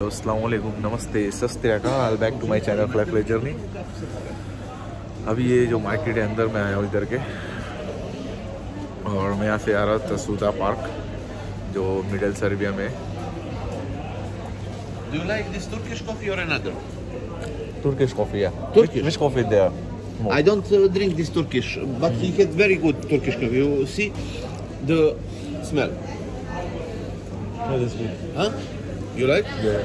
असलम नमस्ते सस्त्याकाल back to my channel fly fly journey अभी ये जो मार्केट है अंदर में आया हूँ इधर के और मैं यहाँ से आ रहा था सूदा पार्क जो मिडल सर्बिया में Do you like this Turkish coffee or another? Turkish coffee है Turkish? Which coffee they I don't uh, drink this Turkish, but he had very good Turkish coffee. You see the smell. That is good. Huh? You like? Yeah.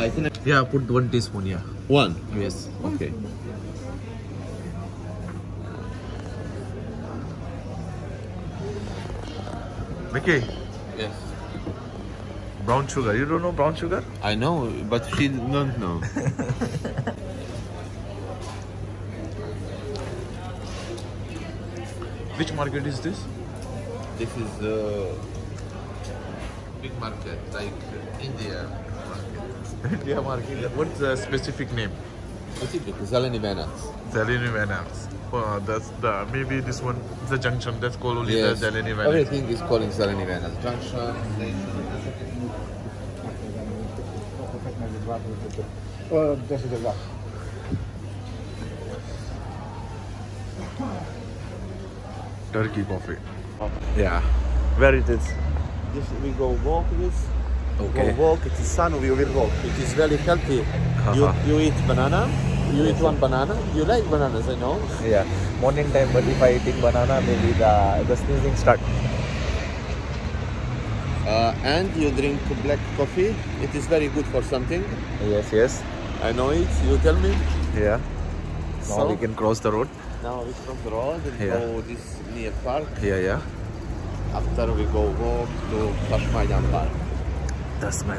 I think Yeah, put one teaspoon, yeah. one. Yes. Okay. Mickey, Yes. brown sugar. You don't know brown sugar? I know, but she don't know. Which market is this? this is a big market, like India market. India market. What's the specific name? Specific, Zeleni Venac. Zeleny Venams. Uh, that's the maybe this one the junction that's called only the Zeleny Venams. Everything is calling Zeleni Venac. Junction, station. Turkey coffee. Yeah. Where it is? This we go walk this. Okay. Go walk. It is sun. We will walk. It is very healthy. you, Haha. you eat banana. You eat one banana. You like bananas, I know. Yeah. Morning time, but if I eating banana, maybe the the sneezing start. Uh, and you drink black coffee. It is very good for something. Yes, yes. I know it. You tell me. Yeah. Now So we can cross the road. now we cross the road and Yeah. go this near park. Yeah, yeah. After we go walk to Tašmajdan Park. That's my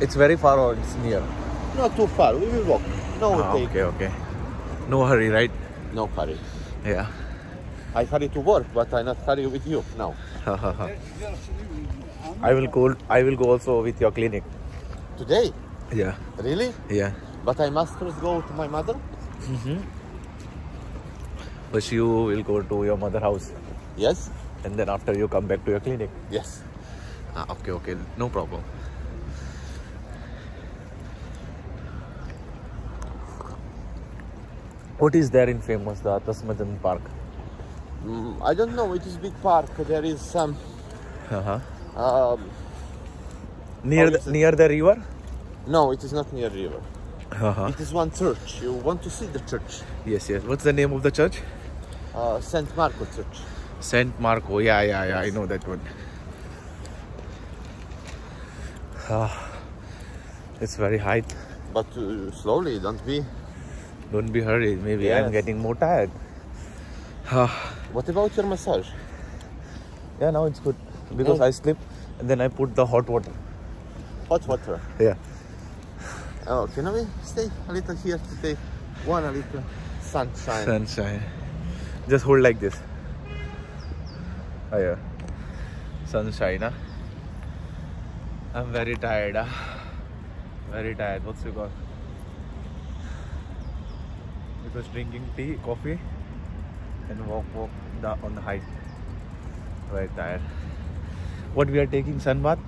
It's very far or it's near. Not too far. We will walk. No, Ah, take okay, okay. No hurry, right? no hurry. Yeah. I hurry to work, but I not hurry with you now. I will go. I will go also with your clinic. Today? Yeah. Really? Yeah. But I must first go to my mother. But you will go to your mother house, Yes. And then after you come back to your clinic. Yes. Ah, okay, okay. No problem. What is there in famous the Tašmajdan Park? Mm, I don't know. It is big park. There is some. Uh-huh. Um, Near the, near the river. no, it is not near river. Uh-huh. It is one church. You want to see the church? Yes, yes. What's the name of the church? Uh, Saint Marco Church. Saint Marco. Yeah, yeah, yeah. I know that one. Ah, it's very high. But uh, slowly, don't be. Don't be hurried. Maybe I'm getting more tired. Ah, What about your massage? yeah, now it's good because Oh. I sleep and then I put the hot water. Hot water. Yeah. Oh, can we stay a little here to take one a little sunshine? Sunshine. Just hold like this. Oh, yeah. Sunshine, huh? I'm very tired. Huh? Very tired. What's it called? Because drinking tea, coffee, and walk, walk the, on the hike. Very tired. What we are taking sun bath?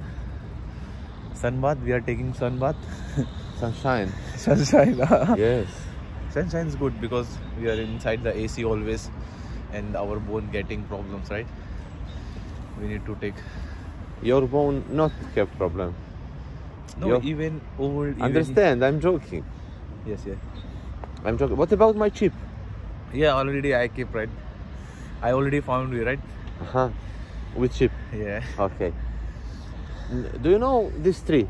Sun bath. We are taking sun bath. Sunshine. Sunshine. huh? Yes. Sunshine is good because we are inside the AC always and our bone getting problems, right? We need to take. Your bone not have problem. No, Yo- even old. Even, Understand? I'm joking. Yes, yes. I'm joking. What about my chip? Yeah, already I keep right. I already found you, right? Uh-huh. With chip. Yeah. Okay. Do you know this tree?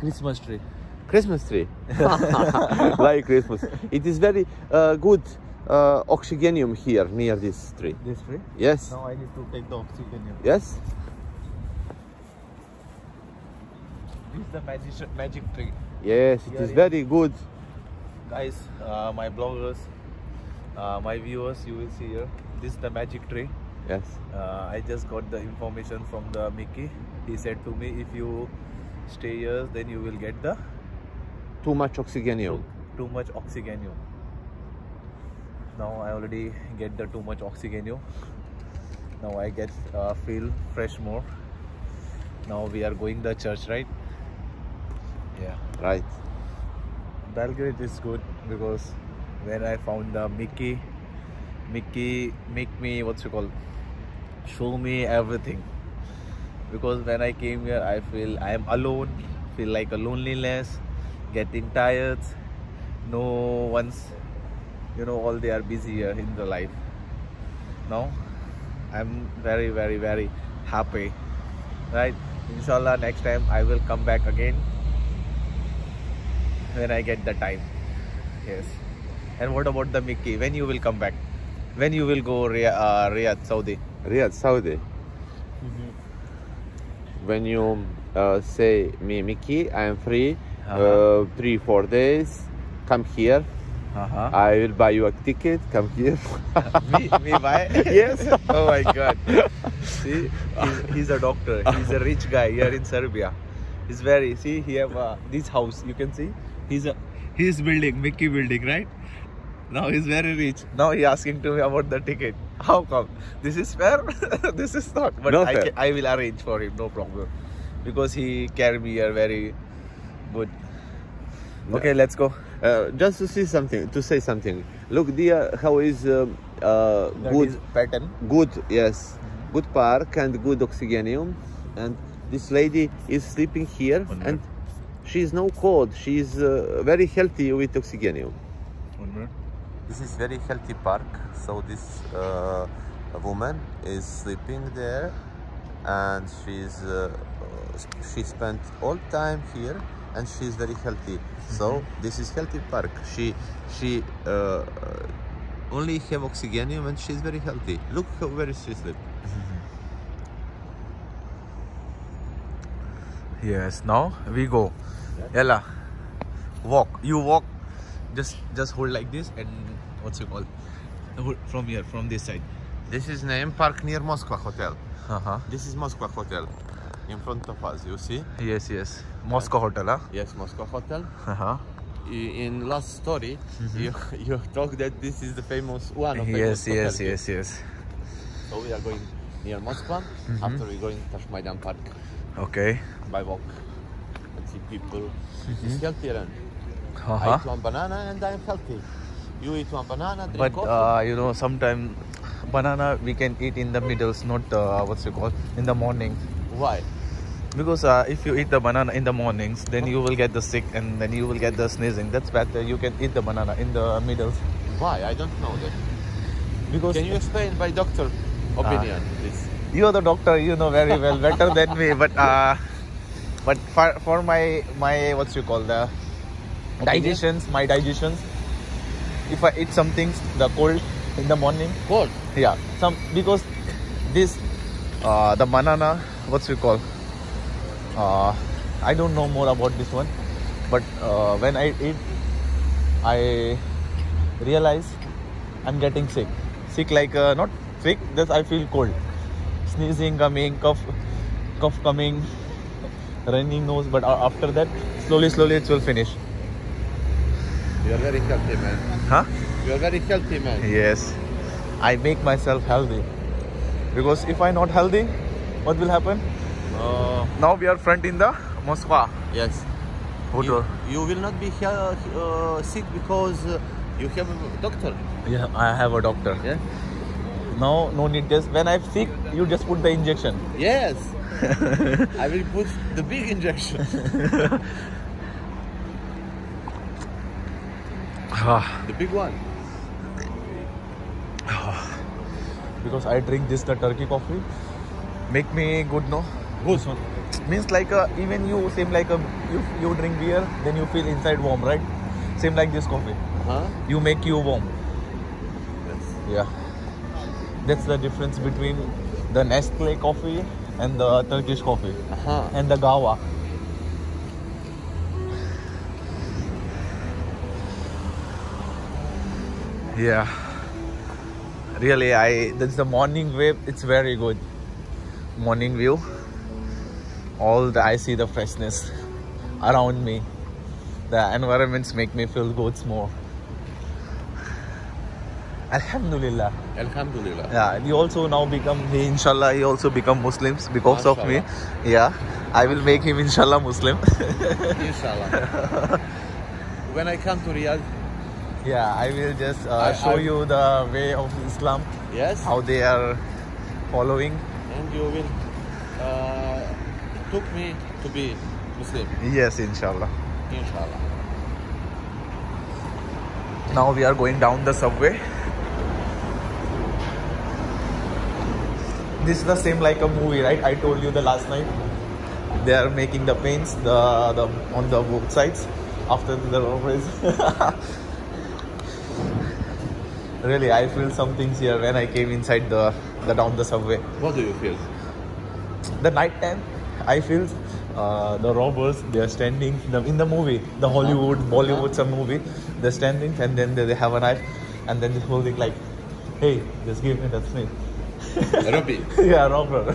Christmas tree. Christmas tree. like Christmas. It is very uh, good uh, oxygenium here near this tree. This tree? Yes. Now I need to take the oxygenium. Yes. This is the magic magic tree. Yes. It is very good. Guys, uh, my bloggers, uh, my viewers, you will see here. This is the magic tree. Yes. uh, I just got the information from the Mickey. He said to me, if you stay here, then you will get the Too much oxygenium. too much oxygen. Now I already get the too much oxygen. Now I get uh, feel fresh more. now we are going the church, right? Yeah. Right. Belgrade is good because when I found the Mickey, Mickey make me what's it called? Show me everything. Because when I came here, I feel I am alone, feel like a loneliness, getting tired. No one's, you know, all they are busy here in the life. Now, I'm very, very, very happy. Right? Inshallah, next time I will come back again when I get the time. Yes. And what about the Mickey? When you will come back? When you will go Riyadh, uh, Riyadh Saudi? Riyadh, Saudi. When you uh, say me, Mickey, I am free. uh Uh-huh. three, four days. Come here. Uh-huh. I will buy you a ticket. Come here. me, me why? Yes. oh my God. See, he's, he's a doctor. He's a rich guy here in Serbia. He's very. See, he have uh, this house. You can see. He's a. He's building Mickey building, right? Now he's very rich. Now he asking to me about the ticket. How come? This is fair. this is not. But No I, fair. ca- I will arrange for him. No problem. Because he carry me here very good. Okay, let's go. Uh, just to see something, to say something. Look, dear, how is um, uh, good, is pattern. good, yes, good park and good oxygenium. And this lady is sleeping here, One and she is no cold. She is uh, very healthy with oxygenium. One minute. This is very healthy park. So this uh, woman is sleeping there, and she's uh, uh, she spent all time here, and she's very healthy. So this is healthy park. She she uh, uh, only have oxygenium, and she's very healthy. Look how very she sleep. Yes, now we go. Ella, Walk. You walk. Just just hold like this and what's it called? From here, from this side. This is name park near Moscow Hotel. Uh-huh. This is Moscow Hotel. In front of us, you see? Yes, yes. Moscow hotel, huh? Yes, Moscow Hotel. Uh-huh. In last story you you talk that this is the famous one of Yes, famous yes, hotel. yes, yes. so we are going near Moskva after we going to Tašmajdan Park Okay. by walk and see people it's healthier and I Uh-huh. eat one banana and I am healthy you eat one banana drink But coffee uh, you know, sometime banana we can eat in the middles, not uh, what's it called in the morning. why Because uh, if you eat the banana in the mornings, then you will get the sick and then you will get the sneezing. That's better. You can eat the banana in the middle. Why? I don't know that. Because can you explain by doctor opinion please? You are the doctor you know very well better than me but uh but for, for my my what's you call the Opinion? digestions my digestions if i eat something the cold in the morning. Cold? Yeah. Some because this uh the banana what's we call uh i don't know more about this one but uh, when i eat i realize i'm getting sick. Sick like uh, not sick just i feel cold. Sneezing coming cough cough coming running nose but uh, after that slowly slowly it will finish. You are very healthy man. Huh? You are very healthy man. Yes. I make myself healthy. Because if i not healthy what will happen uh, now we are front in the Moskva yes hotel. You, you will not be here uh, sick because uh, you have a doctor. Yeah, I have a doctor. Yeah. No, no need test. When I'm sick, you just put the injection. Yes. I will put the big injection. the big one. because I drink this the turkey coffee, make me good no. Good. Means like uh, even you same like a you you drink beer, then you feel inside warm, right? Same like this coffee. Huh? You make you warm. Yes. Yeah. That's the difference between the Nestle coffee and the Turkish coffee Uh-huh. and the Gawa. Yeah. Really, I that's the morning wave. It's very good. Morning view. All the I see the freshness around me. The environments make me feel good more. Alhamdulillah. Alhamdulillah. Yeah, he also now become he inshallah he also become Muslims because of me. Yeah. I will make him inshallah Muslim. Inshallah. when I come to Riyadh, yeah, I will just uh, I- show I- you the way of Islam, yes, how they are following. and you will uh, took me to be Muslim. Yes, inshallah. Inshallah. Now we are going down the subway. This is the same like a movie, right? I told you the last night. They are making the paints the, the on the both sides after the robberies. really, I feel some things here when I came inside the, the down the subway. What do you feel? The night time, I feel uh, the robbers they are standing in the movie, the Hollywood, Bollywood, some movie. They're standing and then they, they have a knife and then they're holding like, hey, just give me that snake. Rabbi. yeah, robber.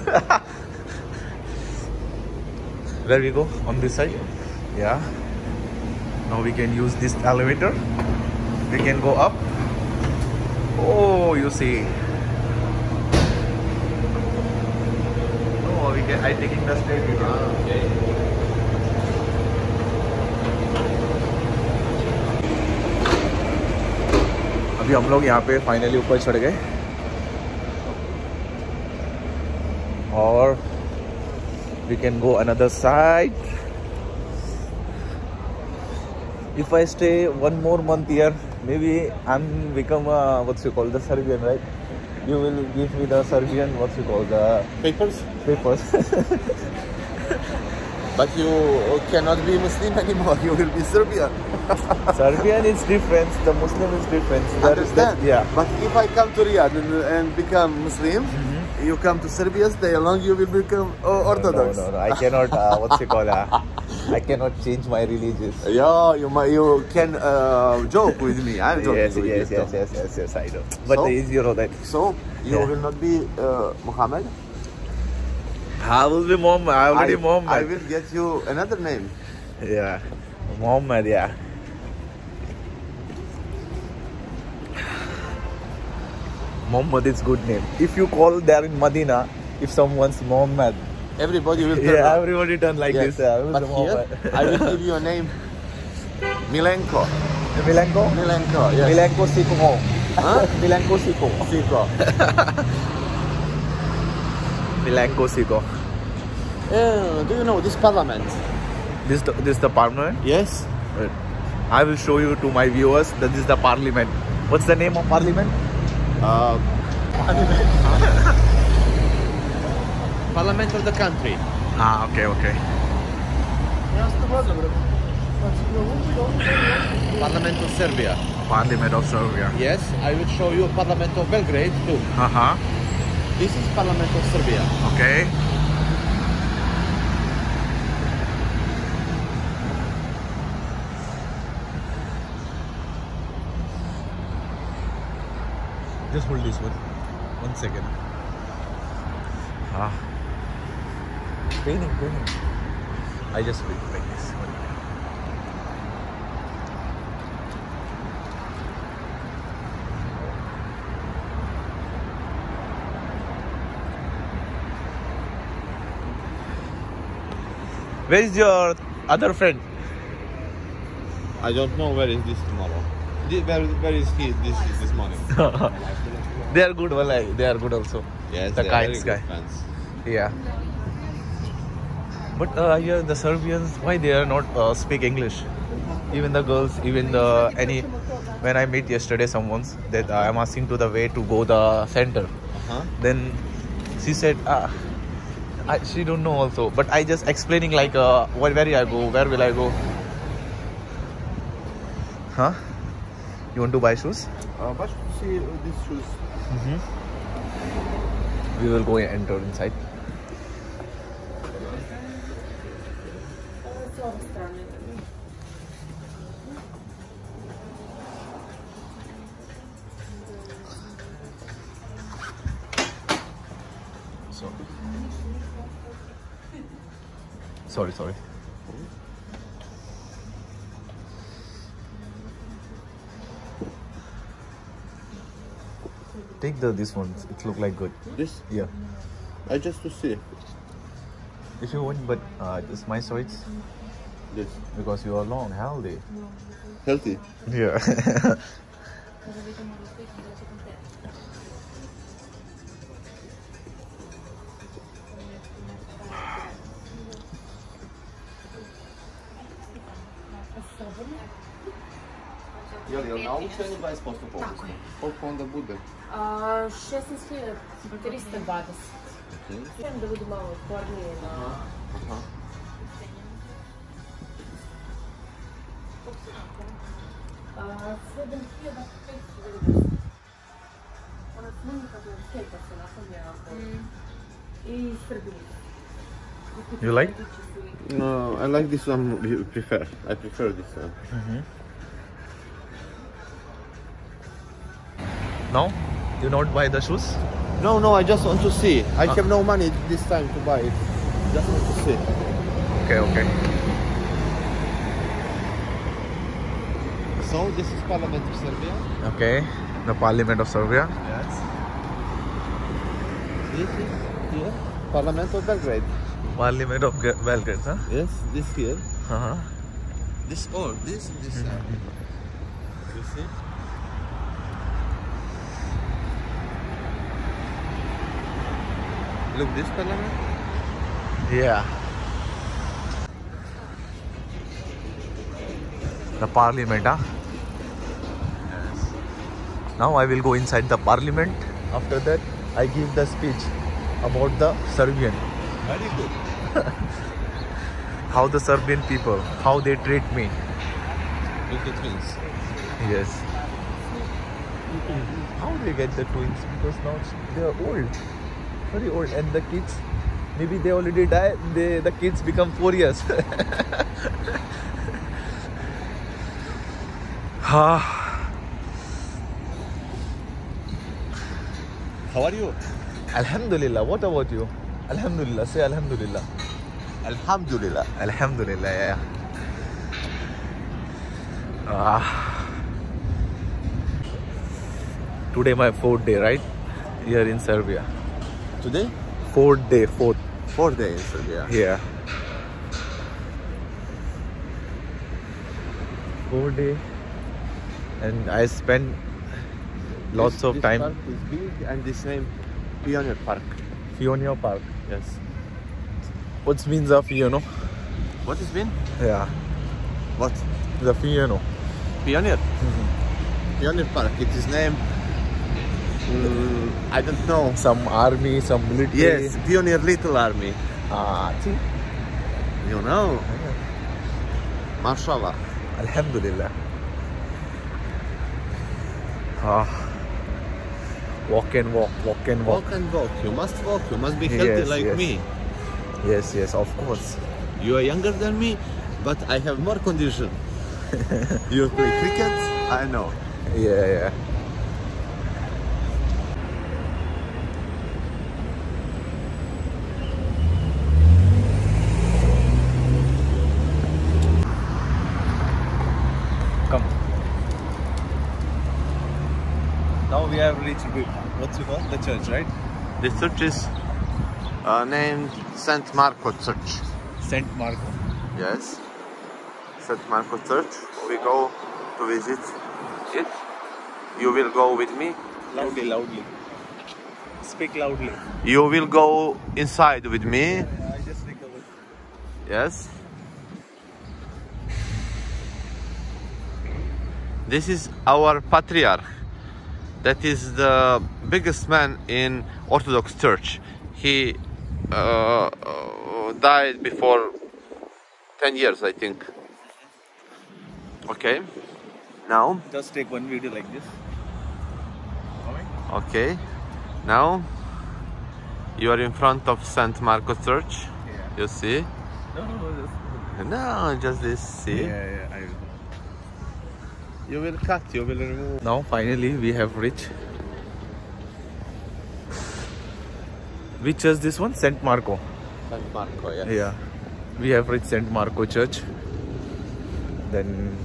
there we go? On this side? Yeah. Now we can use this elevator. We can go up. Oh, you see. ठीक है high tech industry है अभी हम लोग यहाँ पे finally ऊपर चढ़ गए। और we can go another side if I stay one more month year maybe I am become what you call the Serbian right You will give me the Serbian, what's you call the Papers? papers. But you cannot be Muslim anymore. You will be Serbian. Serbian is different. The Muslim is different. That Understand? that, yeah. But if I come to Riyadh and, and become Muslim, you come to Serbia, stay along, you will become uh, Orthodox. No, no, no. I cannot. Uh, what's it called? Uh, I cannot change my religious. Yeah, you might, you can uh, joke with me. I'm joking Yes, with yes, you. yes, yes, yes, yes. I know. But So? is you know that So you Yeah. will not be uh, Muhammad. I will be Muhammad. I already I, Muhammad. I will get you another name. Yeah, Muhammad. Yeah. Muhammad is good name. If you call there in Medina, if someone's Muhammad, Everybody will turn yeah, up. everybody done like Yes. this. Yeah, But here, I will give you a name. Milenko. Milenko. Milenko. Yes. Milenko Siko. Huh? Milenko Siko. Siko. Milenko Siko. Uh, do you know this parliament? This the, this the parliament. Yes. Wait. I will show you to my viewers that this is the parliament. What's the name of parliament? Uh, parliament of the country. Ah, okay, okay. Parliament of Serbia. Parliament of Serbia. Yes, I will show you Parliament of Belgrade too. Uh huh. This is Parliament of Serbia. Okay. Just hold this one. One second. Ah. Paining, paining. I just wait like this. One. Where is your other friend? I don't know where is this tomorrow. Where, where is he this this morning? they are good, well, they are good also. Yes, The they are very kites good guy. friends. Yeah. But uh, here the Serbians, why they are not uh, speak English? Even the girls, even the any. When I meet yesterday someone's that I am asking to the way to go the center. Uh-huh. Then she said, ah, I, she don't know also. But I just explaining like uh, where where I go, where will I go? Huh? You want to buy shoes? Uh, but see uh, these shoes. We will go and enter inside. Take the this one. It look like good. This? Yeah. I just to see. If you want, but uh, it's my choice This. because you are long, healthy. Healthy. Yeah. Jel je 20% popust? Tako je. Koliko onda bude? A, 16.320. Želim da budu malo otpornije na... Aha. A, 7.500. Ona snimka do skejta se napravlja i Srbiji. You like? No, I like this one. You prefer? I prefer this one. Now, you don't buy the shoes? No, no. I just want to see. I have no money this time to buy it. Just want to see. Okay, okay. So this is Parliament of Serbia. Okay. The Parliament of Serbia. Yes. This is here. Parliament of Belgrade. Parliament of Belgrade, huh? Yes. This here. Uh-huh. This all. This and this side. You see? Look, this parliament. Yeah. The Parliament, huh? Now I will go inside the Parliament. After that, I give the speech about the Serbian. Very good. How the Serbian people, how they treat me. Look the twins. Yes. How they get the twins? Because now they are old, very old, and the kids, maybe they already die They the kids become four years. How are you? Alhamdulillah. What about you? Alhamdulillah. Say Alhamdulillah. Alhamdulillah. Alhamdulillah. Yeah. Ah. Today my fourth day, right? Here in Serbia. Today? Fourth day, fourth. Four days. Yeah. Yeah. Four day, and I spent lots This- of this time. Park is big and this name Pioneer Park. Fionia Park. Yes. What means of Fiono? What is been? Yeah, What? the Fiono. Pioneer. Pioneer mm-hmm. Park. It is named. Mm, I don't know. Some army, some military. Yes, Pioneer Little Army. Ah, see. You know. Mashallah. Alhamdulillah. Ah. Walk and walk, walk and walk. Walk and walk. You must walk. You must be healthy Yes, like yes. me. Yes, yes, of course. You are younger than me, but I have more condition. you play cricket? I know. Yeah, yeah. Come. Now we have reached the- what's it called? The church, right? The church is uh, named Saint Marco Church. Saint Marco. Yes. Saint Marco Church. We go to visit it. You will go with me. Loudly, loudly. Speak loudly. You will go inside with me. I just recovered. Yes. This is our patriarch. That is the biggest man in Orthodox Church. He uh, uh, died before 10 years, I think. Okay. Now, Just take one video like this. Okay. Now, you are in front of Saint Marco Church. Yeah. You see? No, no, no. Just... No, just this. See? Yeah, yeah, I. You will cut. You will remove. Now finally we have reached. Which church this one? Saint Marco. Saint Marco, yeah. Yeah. We have reached Saint Marco Church. Then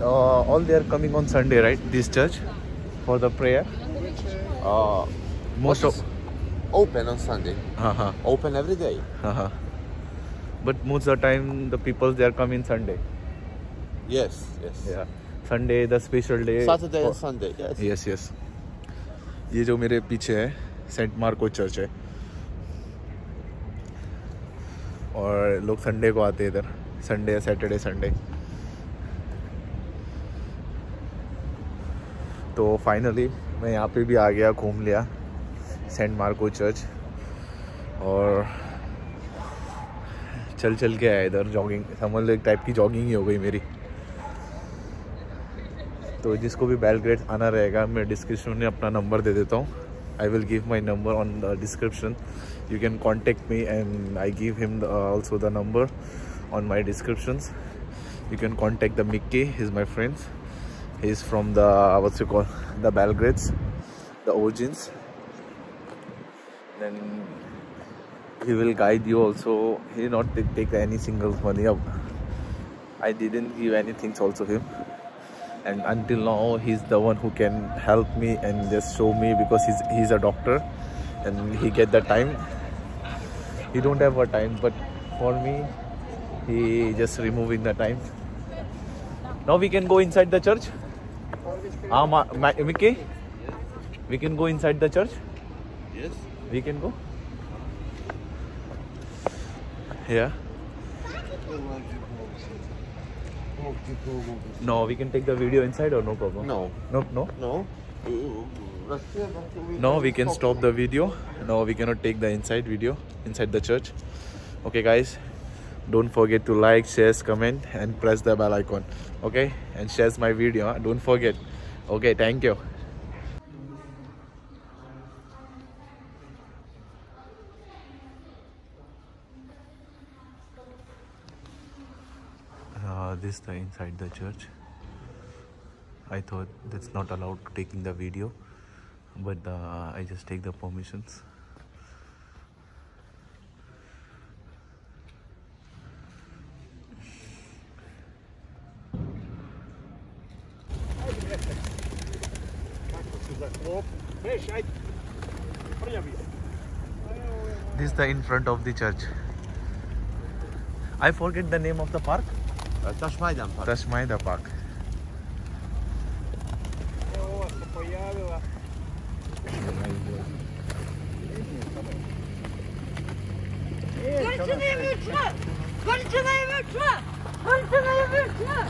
uh, all they are coming on Sunday, right? This church for the prayer. Uh, most of open on Sunday. uh-huh, Open every day. uh-huh. but most of the time the people they are coming sunday Yes, yes. yeah. Sunday the special day. Saturday and Sunday. Yes. Yes yes ये जो मेरे पीछे है Saint Marco church है. और लोग Sunday को आते हैं इधर. संडे या सैटरडे संडे तो फाइनली मैं यहाँ पे भी आ गया घूम लिया सेंट मार्को चर्च और चल चल के आया इधर जॉगिंग समझ लो एक टाइप की जॉगिंग ही हो गई मेरी. तो जिसको भी बैल ग्रेड आना रहेगा मैं डिस्क्रिप्शन में अपना नंबर दे देता हूँ। I will give my number on the description you can contact me and I give him also the number on my description you can contact the Mickey is my friends he is from the what's you call the Belgrade the originals than he will guide you also. He not take, take any single money of i didn't give anything also him. And until now he's the one who can help me and just show me because he's he's a doctor and he get the time. He don't have a time but for me he just removing the time. Now we can go inside the church? Ah Ma- Ma- Mickey? We can go inside the church? Yes. we can go? Yeah no we can take the video inside or no problem No. no no No. No, we can stop the video. No, we cannot take the inside video inside the church. Okay, guys, don't forget to like, share, comment, and press the bell icon. Okay, and share my video. huh? Don't forget. Okay, thank you. Uh, this the inside the church. I thought that's not allowed to taking the video, but uh, I just take the permissions. This is the in front of the church. I forget the name of the park. Ташмайдан парк. Ташмайда парк. О, появила. Горчиною вивча! Горчиною э, вивча! Горчиною вивча!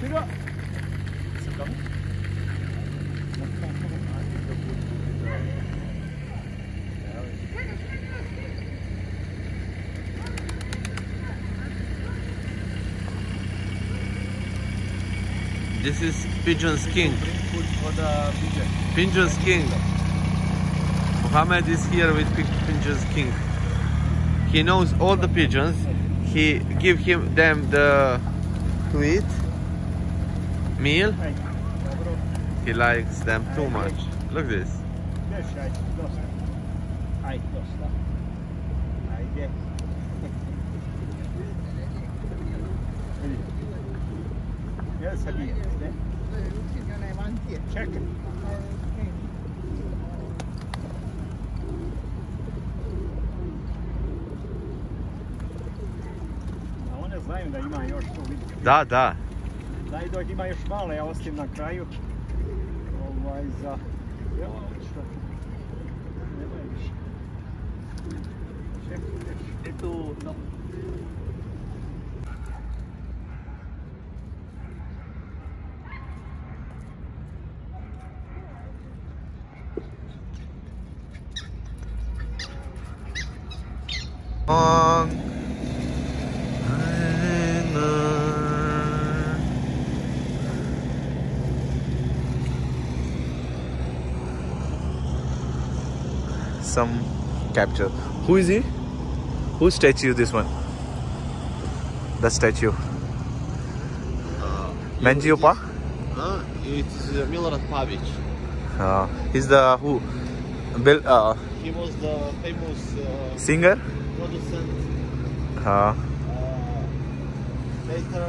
Серега! This is Pigeon's King. Pigeon's King. Muhammad is here with Pigeon's King. He knows all the pigeons. He give him them the to eat meal. He likes them too much. Look this. Sabiha. Čekaj. A one znaju da ima još tu vidite. Da, da. Znaju da ima još malo, ja ostavim na kraju. Ovaj, za... Evo, što? Nema je više. Čekaj, e tu, no. Some capture. Who is he? Whose statue this one? The statue. Manjiopa? Uh, it's uh, Milorad Pavic. Uh, he's the who? Bill, uh, He was the famous uh, singer? producent, Uh, uh, later